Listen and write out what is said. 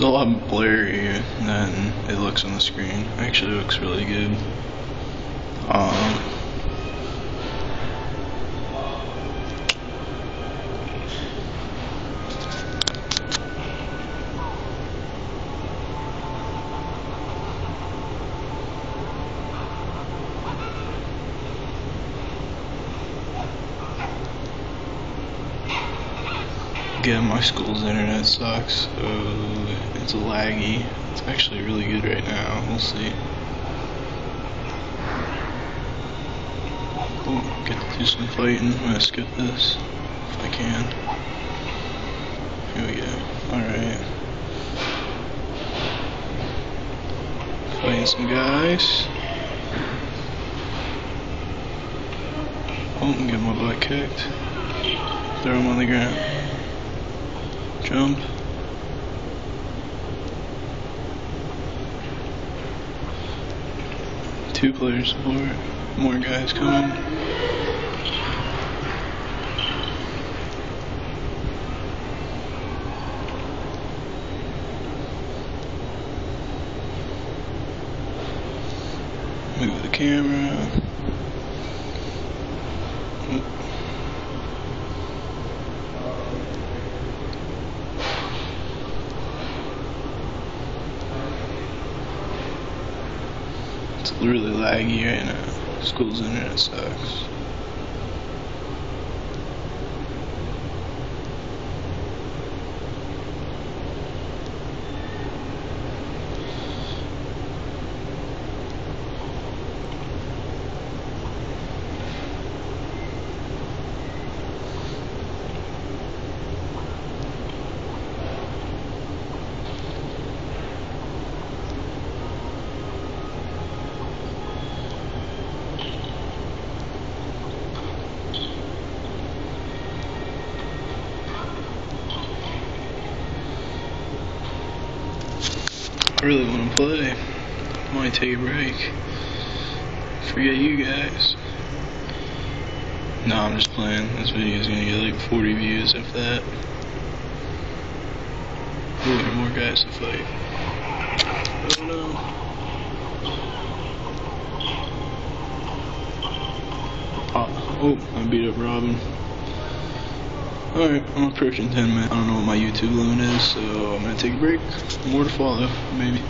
It's a lot blurrier than it looks on the screen. Actually, looks really good. Um, Again, my school's internet sucks, so it's laggy. It's actually really good right now. We'll see. Oh, get to do some fighting. I'm gonna skip this if I can. Here we go. Alright. Fighting some guys. Oh, get my butt kicked. Throw him on the ground. Jump. Two players support. More guys coming. Move the camera. Really laggy right uh, now. School's internet sucks. I really want to play. Might take a break. Forget you guys. No, I'm just playing. This video is gonna get like 40 views if that. Ooh, more guys to fight. Oh no. Oh, oh, I beat up Robin. Alright, I'm approaching 10 minutes. I don't know what my YouTube limit is, so I'm gonna take a break. More to follow, maybe.